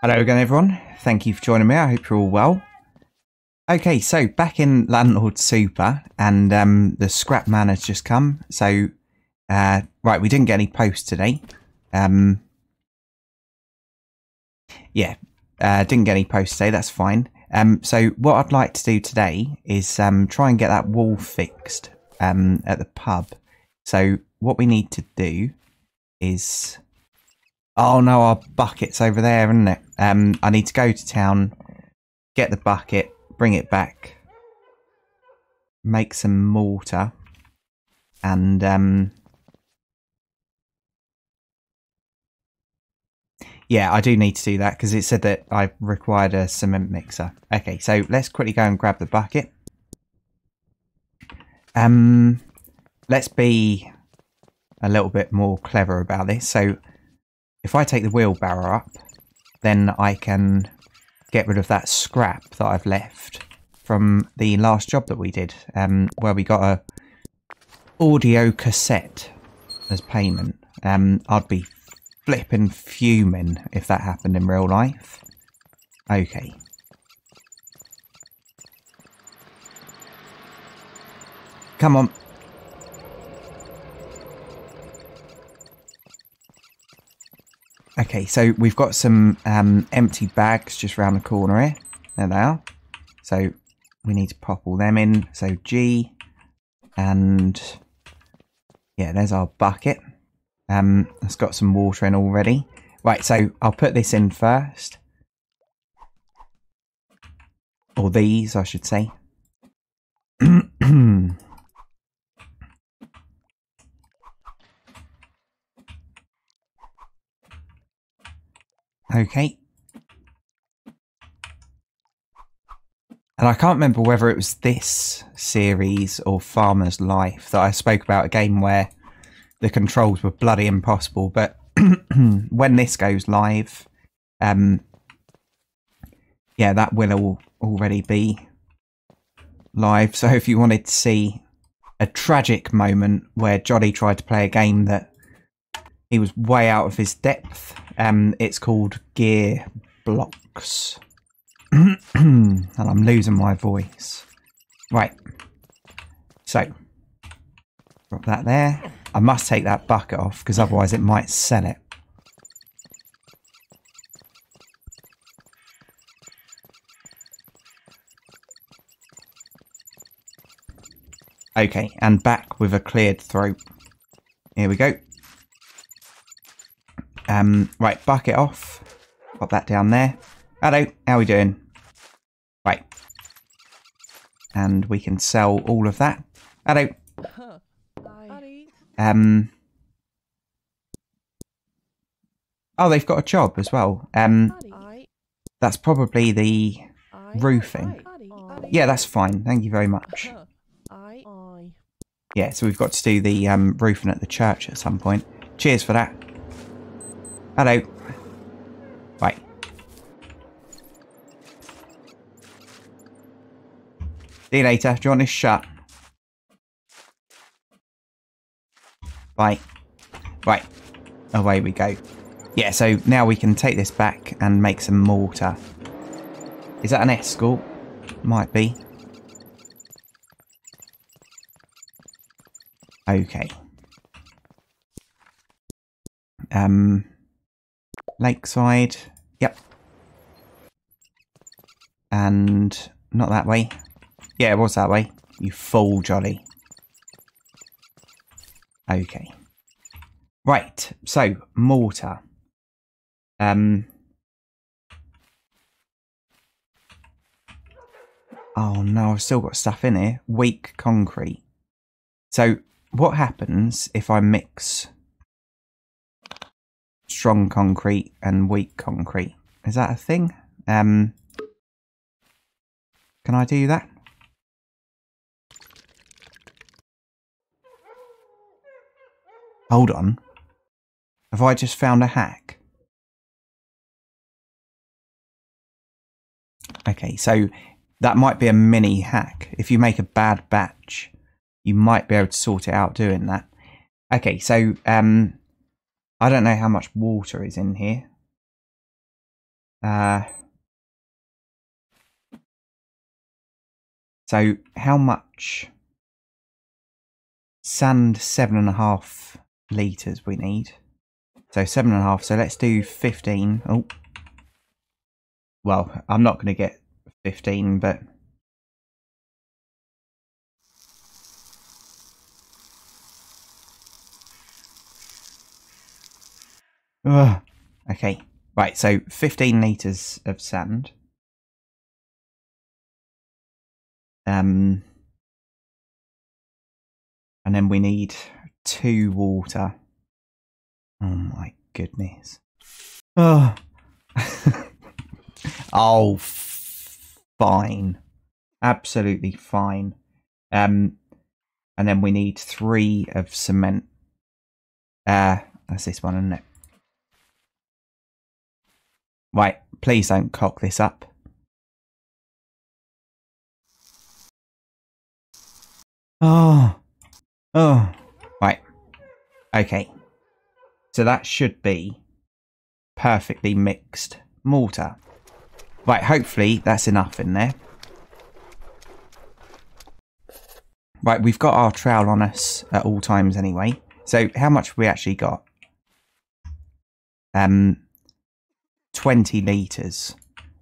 Hello again, everyone. Thank you for joining me. I hope you're all well. Okay, so back in Landlord's Super, and um, the scrap man has just come. So, uh, right, we didn't get any posts today. Um, yeah, uh, didn't get any posts today. That's fine. Um, so what I'd like to do today is um, try and get that wall fixed um, at the pub. So what we need to do is Oh no, our bucket's over there, isn't it? Um, I need to go to town, get the bucket, bring it back, make some mortar, and um, yeah, I do need to do that because it said that I required a cement mixer. Okay, so let's quickly go and grab the bucket. Um, let's be a little bit more clever about this. So if I take the wheelbarrow up, then I can get rid of that scrap that I've left from the last job that we did, um, where we got a audio cassette as payment. Um, I'd be flipping fuming if that happened in real life. Okay. Come on. Okay, so we've got some um, empty bags just around the corner here. There they are. So we need to pop all them in. So G and yeah, there's our bucket. Um, it's got some water in already. Right, so I'll put this in first. Or these, I should say. Okay. And I can't remember whether it was this series or Farmer's Life that I spoke about a game where the controls were bloody impossible. But when this goes live, um, yeah, that will all already be live. So if you wanted to see a tragic moment where Johnny tried to play a game that he was way out of his depth. Um, it's called Gear Blocks. and I'm losing my voice. Right. So, drop that there. I must take that bucket off because otherwise it might sell it. Okay, and back with a cleared throat. Here we go. Um, right, bucket off. Pop that down there. Hello, how are we doing? Right. And we can sell all of that. Hello. Um. Oh, they've got a job as well. Um, that's probably the roofing. Yeah, that's fine. Thank you very much. Yeah, so we've got to do the um, roofing at the church at some point. Cheers for that. Hello. Right. See you later. Do you want this shut? Right. Right. Away we go. Yeah, so now we can take this back and make some mortar. Is that an escort? Might be. Okay. Um... Lakeside. Yep. And not that way. Yeah, it was that way. You fool, Jolly. Okay. Right, so, mortar. Um... Oh no, I've still got stuff in here. Weak concrete. So, what happens if I mix strong concrete and weak concrete. Is that a thing? Um, can I do that? Hold on. Have I just found a hack? Okay, so that might be a mini hack. If you make a bad batch, you might be able to sort it out doing that. Okay, so um, I don't know how much water is in here. Uh, so how much sand? Seven and a half liters we need. So seven and a half. So let's do fifteen. Oh, well, I'm not going to get fifteen, but. Ugh. Okay, right, so 15 litres of sand. Um, and then we need two water. Oh my goodness. Oh, oh fine. Absolutely fine. Um, and then we need three of cement. Uh, that's this one, isn't it? Right, please don't cock this up. Oh, oh, right. Okay. So that should be perfectly mixed mortar. Right, hopefully that's enough in there. Right, we've got our trowel on us at all times anyway. So how much we actually got? Um, 20 litres.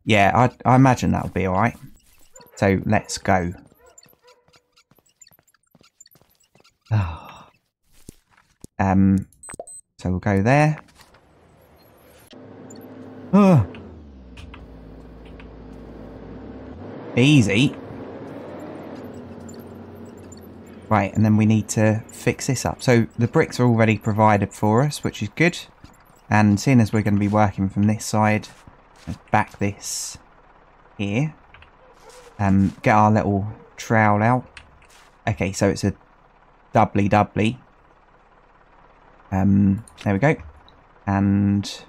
Yeah, I, I imagine that'll be alright. So let's go. um, so we'll go there. Easy. Right, and then we need to fix this up. So the bricks are already provided for us, which is good. And seeing as we're going to be working from this side, let's back this here. Um, get our little trowel out. Okay, so it's a doubly doubly. Um, there we go. And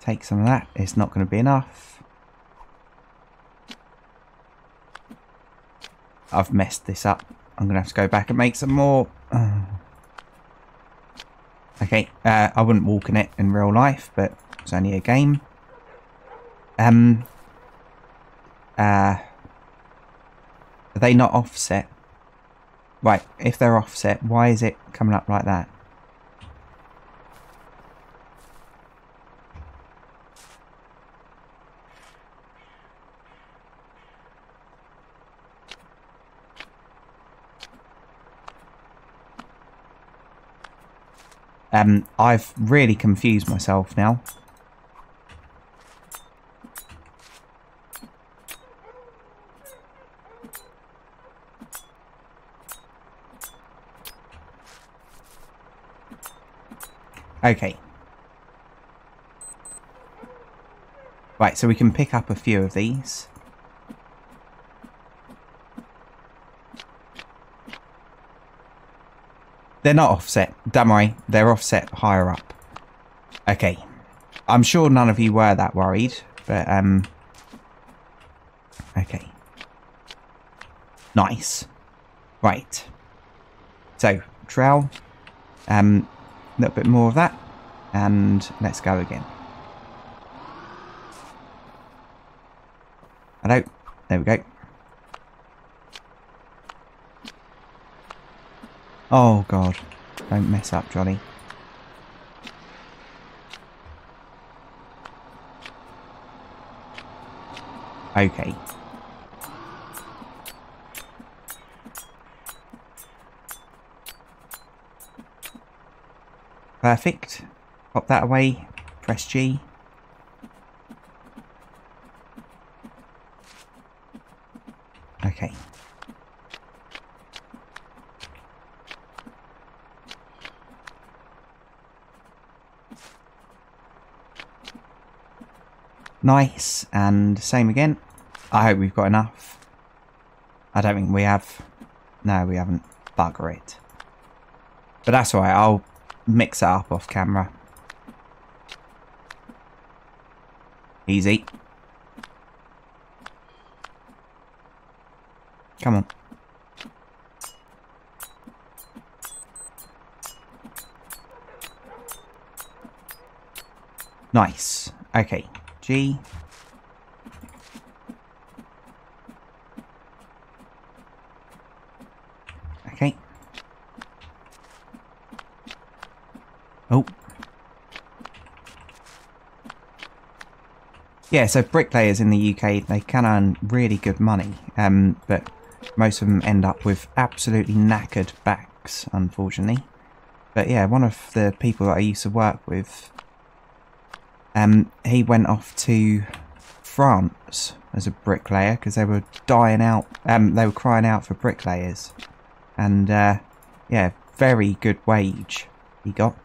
take some of that. It's not going to be enough. I've messed this up. I'm going to have to go back and make some more. Okay, uh, I wouldn't walk in it in real life, but it's only a game. Um, uh, are they not offset? Right, if they're offset, why is it coming up like that? Um, I've really confused myself now. Okay. Right, so we can pick up a few of these. They're not offset. Don't worry. They're offset higher up. Okay. I'm sure none of you were that worried, but, um... Okay. Nice. Right. So, trowel. Um, a little bit more of that. And let's go again. Hello. There we go. Oh god. Don't mess up, Johnny. Okay. Perfect. Pop that away. Press G. Okay. Nice, and same again. I hope we've got enough. I don't think we have. No, we haven't. Bugger it. But that's alright, I'll mix it up off camera. Easy. Come on. Nice. Okay. Okay. Oh. Yeah, so bricklayers in the UK, they can earn really good money, um, but most of them end up with absolutely knackered backs, unfortunately. But yeah, one of the people that I used to work with, um, he went off to France as a bricklayer because they were dying out, um, they were crying out for bricklayers. And, uh, yeah, very good wage he got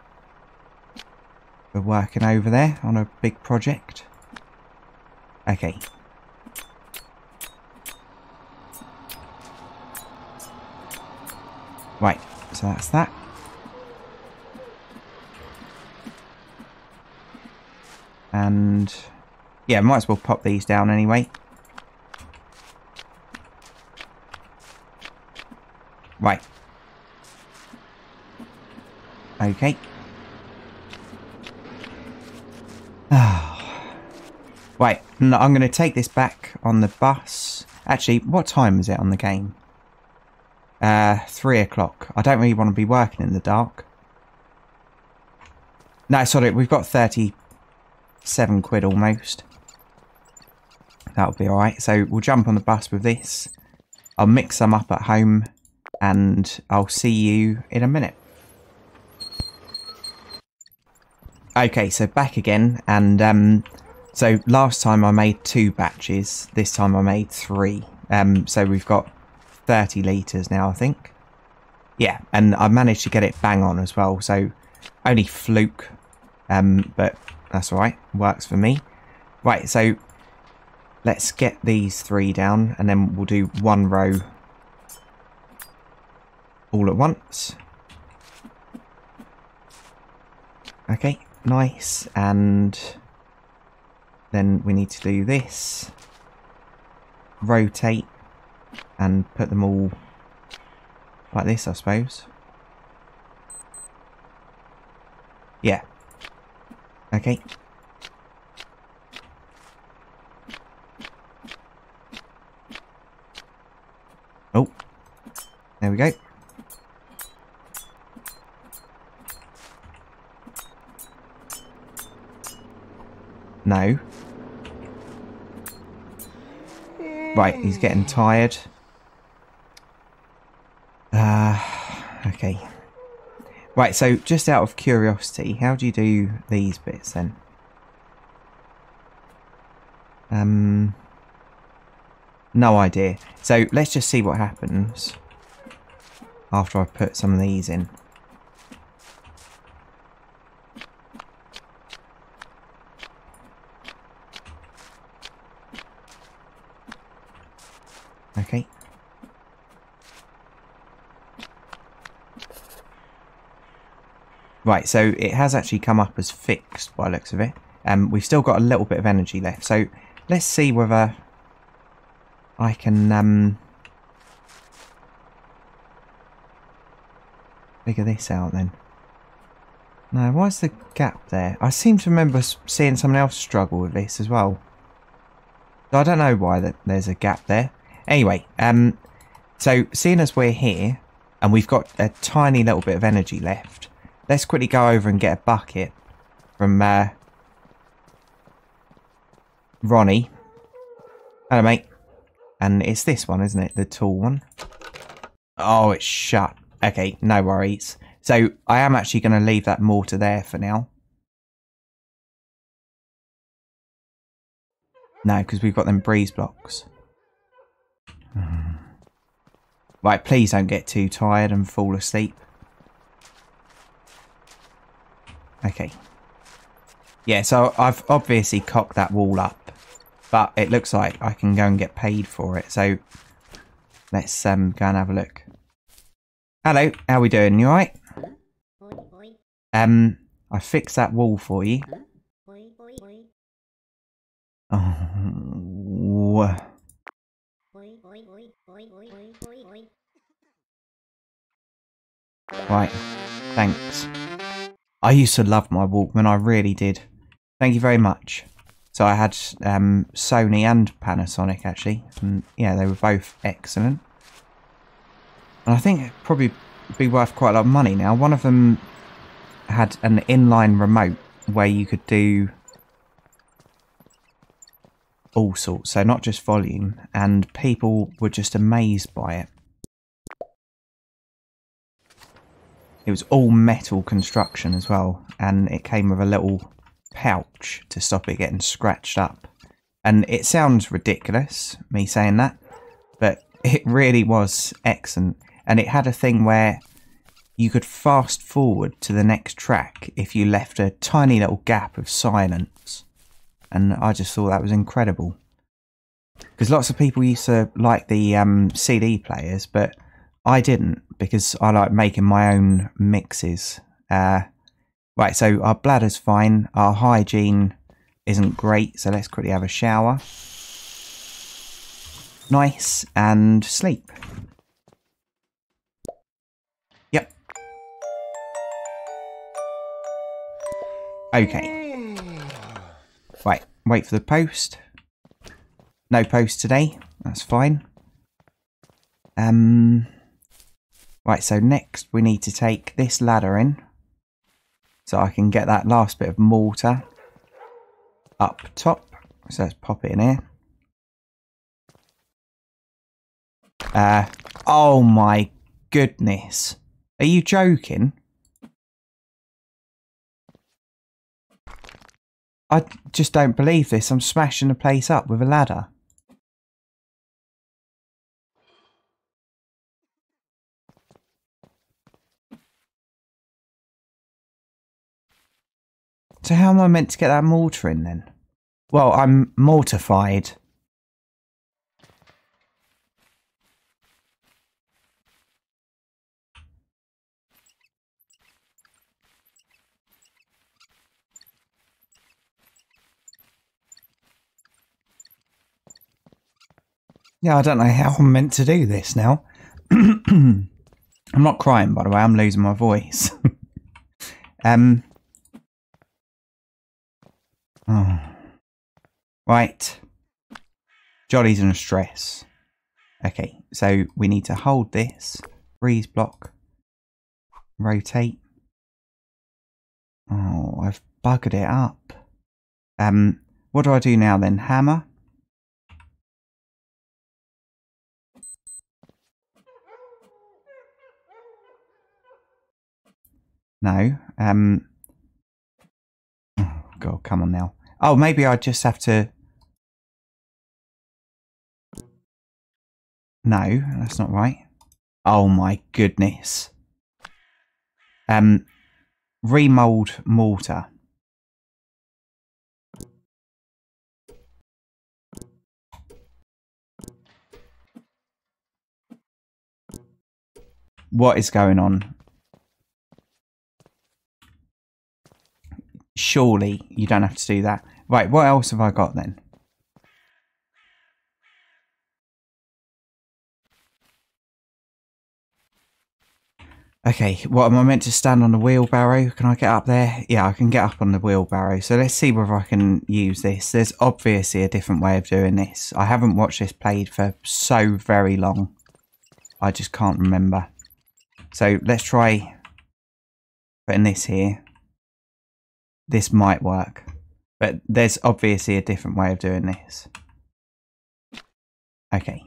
for working over there on a big project. Okay. Right, so that's that. And yeah, might as well pop these down anyway. Right. Okay. right, no, I'm going to take this back on the bus. Actually, what time is it on the game? Uh, three o'clock. I don't really want to be working in the dark. No, sorry, we've got 37 quid almost. That'll be alright. So we'll jump on the bus with this. I'll mix them up at home and I'll see you in a minute. Okay, so back again, and um, so last time I made two batches, this time I made three. Um, so we've got 30 litres now, I think. Yeah, and I managed to get it bang on as well, so only fluke, um, but that's alright, works for me. Right, so let's get these three down, and then we'll do one row all at once. Okay, nice. And then we need to do this. Rotate and put them all like this, I suppose. Yeah. Okay. Oh. There we go. No. Right, he's getting tired. Uh, okay. Right, so just out of curiosity, how do you do these bits then? Um, no idea. So let's just see what happens after I've put some of these in. Okay. Right, so it has actually come up as fixed by looks of it. Um, we've still got a little bit of energy left, so let's see whether I can um, figure this out then. No, why's the gap there? I seem to remember seeing someone else struggle with this as well. I don't know why that there's a gap there. Anyway, um, so seeing as we're here and we've got a tiny little bit of energy left, let's quickly go over and get a bucket from uh, Ronnie. Hello, mate. And it's this one, isn't it? The tall one. Oh, it's shut. Okay, no worries. So I am actually going to leave that mortar there for now. No, because we've got them breeze blocks. Right, please don't get too tired and fall asleep. Okay. Yeah, so I've obviously cocked that wall up, but it looks like I can go and get paid for it. So let's um, go and have a look. Hello, how we doing? You alright? Um, I fixed that wall for you. Oh. Right, thanks. I used to love my Walkman, I really did. Thank you very much. So I had um, Sony and Panasonic actually, and yeah, they were both excellent. And I think it'd probably be worth quite a lot of money now. One of them had an inline remote where you could do all sorts, so not just volume, and people were just amazed by it. It was all metal construction as well, and it came with a little pouch to stop it getting scratched up. And it sounds ridiculous, me saying that, but it really was excellent. And it had a thing where you could fast forward to the next track if you left a tiny little gap of silence. And I just thought that was incredible. Because lots of people used to like the um, CD players, but I didn't because I like making my own mixes. Uh, right, so our bladder's fine. Our hygiene isn't great, so let's quickly have a shower. Nice, and sleep. Yep. Okay. Right, wait for the post. No post today. That's fine. Um. Right, so next we need to take this ladder in. So I can get that last bit of mortar up top. So let's pop it in here. Uh, oh my goodness. Are you joking? I just don't believe this. I'm smashing the place up with a ladder. So how am I meant to get that mortar in then? Well, I'm mortified. Yeah, I don't know how I'm meant to do this now. I'm not crying, by the way. I'm losing my voice. um. Oh. Right. Jolly's in a stress. Okay, so we need to hold this. Breeze block. Rotate. Oh, I've buggered it up. Um, what do I do now then? Hammer? No. Um. God, come on now. Oh, maybe I just have to. No, that's not right. Oh my goodness. Um, remold mortar. What is going on? Surely you don't have to do that. Right, what else have I got then? Okay, what am I meant to stand on the wheelbarrow? Can I get up there? Yeah, I can get up on the wheelbarrow. So let's see whether I can use this. There's obviously a different way of doing this. I haven't watched this played for so very long. I just can't remember. So let's try putting this here this might work. But there's obviously a different way of doing this. Okay.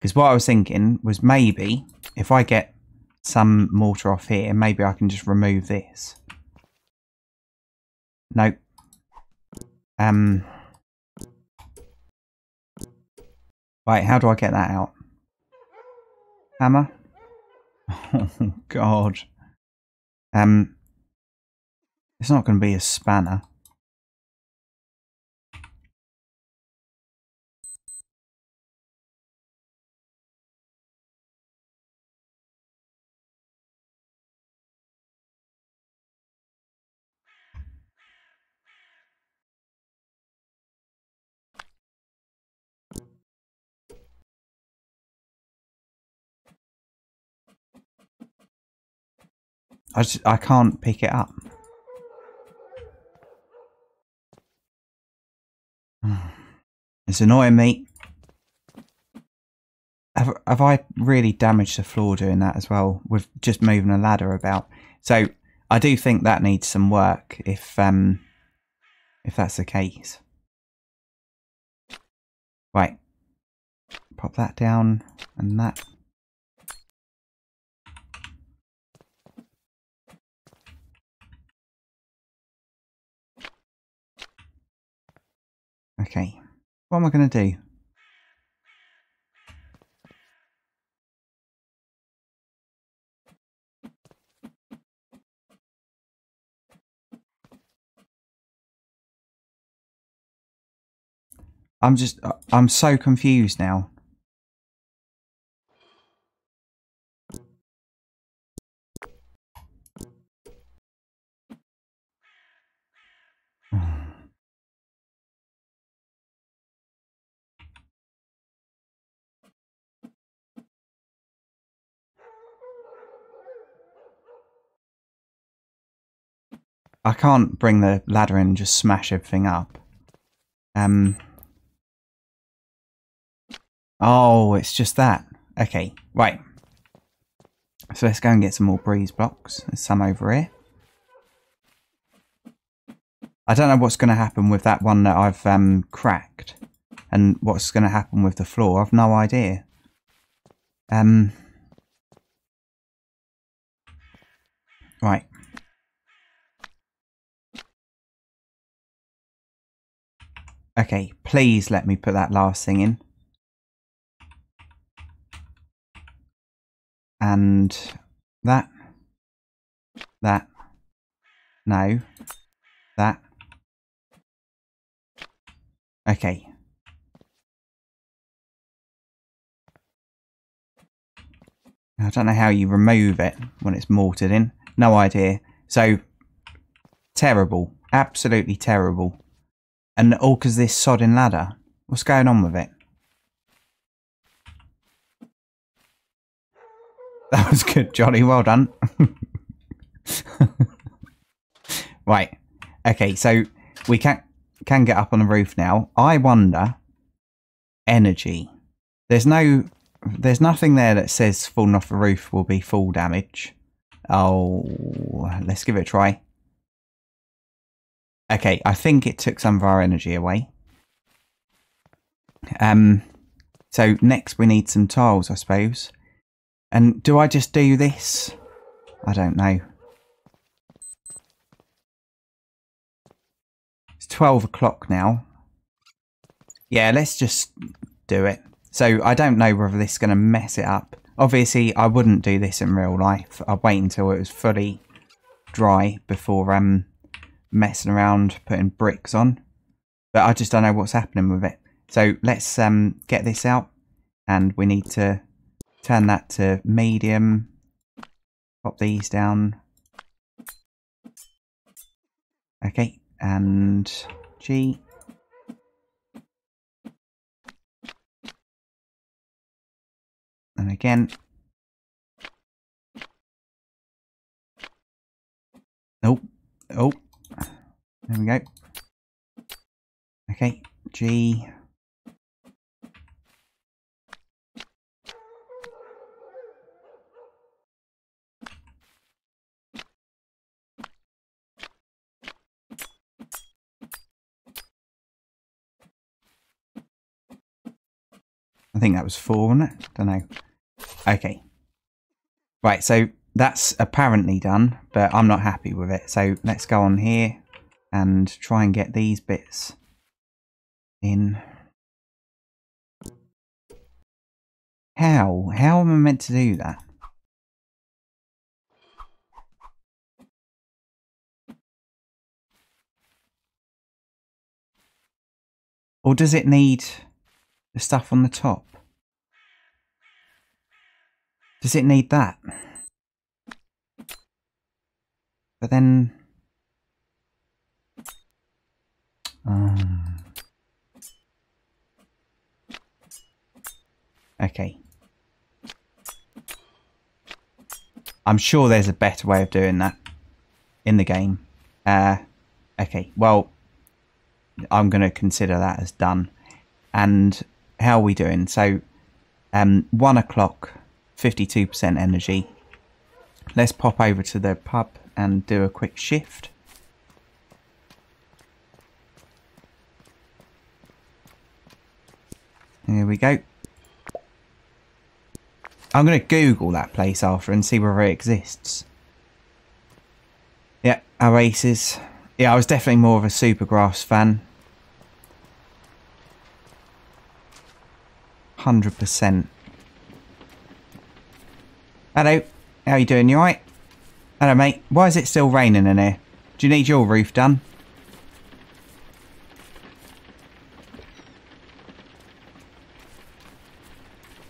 Because what I was thinking was maybe if I get some mortar off here, maybe I can just remove this. Nope. Um. Right, how do I get that out? Hammer? Oh God. Um, it's not going to be a spanner. I just, I can't pick it up. It's annoying me. Have, have I really damaged the floor doing that as well with just moving a ladder about? So I do think that needs some work if um if that's the case. Right. Pop that down and that. Okay. What am I going to do? I'm just, uh, I'm so confused now. I can't bring the ladder in and just smash everything up. Um. Oh, it's just that. Okay, right. So let's go and get some more breeze blocks. There's some over here. I don't know what's going to happen with that one that I've um, cracked. And what's going to happen with the floor. I've no idea. Um. Right. Okay, please let me put that last thing in. And that, that, no, that. Okay. I don't know how you remove it when it's mortared in. No idea. So, terrible. Absolutely terrible. And all because this sodding ladder. What's going on with it? That was good, Johnny. Well done. right. Okay, so we can can get up on the roof now. I wonder energy. There's no there's nothing there that says falling off the roof will be full damage. Oh, let's give it a try. Okay, I think it took some of our energy away. Um, so next we need some tiles, I suppose. And do I just do this? I don't know. It's 12 o'clock now. Yeah, let's just do it. So I don't know whether this is going to mess it up. Obviously, I wouldn't do this in real life. I'd wait until it was fully dry before um messing around putting bricks on. But I just don't know what's happening with it. So let's um, get this out. And we need to turn that to medium. Pop these down. Okay, and G. And again. Oh, oh. There we go. Okay, G. I think that was four, wasn't it? Don't know. Okay. Right, so that's apparently done, but I'm not happy with it. So let's go on here and try and get these bits in. How? How am I meant to do that? Or does it need the stuff on the top? Does it need that? But then... okay. I'm sure there's a better way of doing that in the game. Uh, okay, well, I'm going to consider that as done. And how are we doing? So, um, one o'clock, 52% energy. Let's pop over to the pub and do a quick shift. Here we go. I'm going to Google that place after and see whether it exists. Yeah, Oasis. Yeah, I was definitely more of a Supergrass fan. 100%. Hello, how you doing? You alright? Hello, mate. Why is it still raining in here? Do you need your roof done?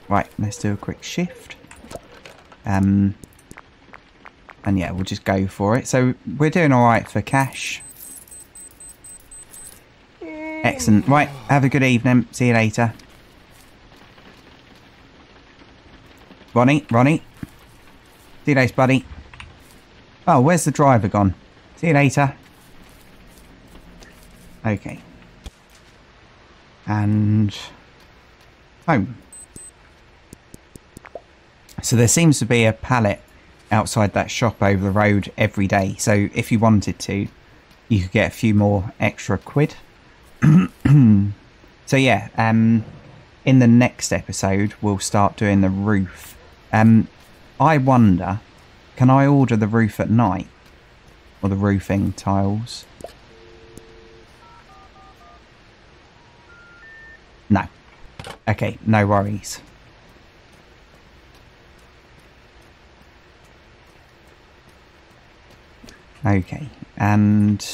Right, let's do a quick shift. Um, and yeah, we'll just go for it. So we're doing alright for cash. Excellent. Right, have a good evening. See you later. Ronnie, Ronnie. See you later, buddy. Oh, where's the driver gone? See you later. Okay. And home. So there seems to be a pallet outside that shop over the road every day. So if you wanted to, you could get a few more extra quid. so yeah, um, in the next episode, we'll start doing the roof. Um, I wonder, can I order the roof at night? Or the roofing tiles? No. Okay, no worries. Okay, and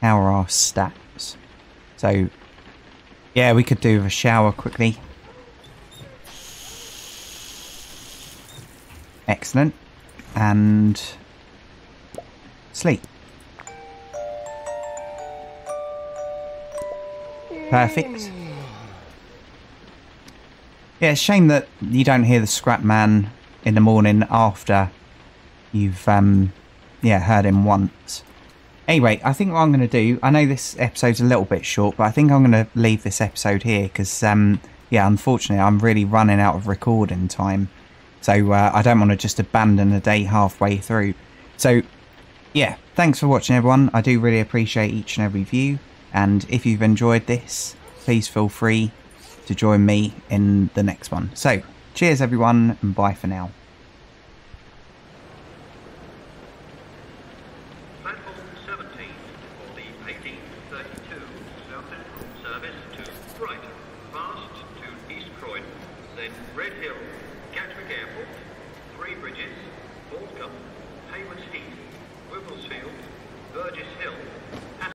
how are our stats? So, yeah, we could do a shower quickly. Excellent. And sleep. Perfect. Yeah, shame that you don't hear the scrap man in the morning after you've um, yeah, heard him once. Anyway, I think what I'm going to do, I know this episode's a little bit short, but I think I'm going to leave this episode here because, um, yeah, unfortunately, I'm really running out of recording time. So uh, I don't want to just abandon a day halfway through. So, yeah, thanks for watching, everyone. I do really appreciate each and every view. And if you've enjoyed this, please feel free to join me in the next one. So, cheers, everyone, and bye for now.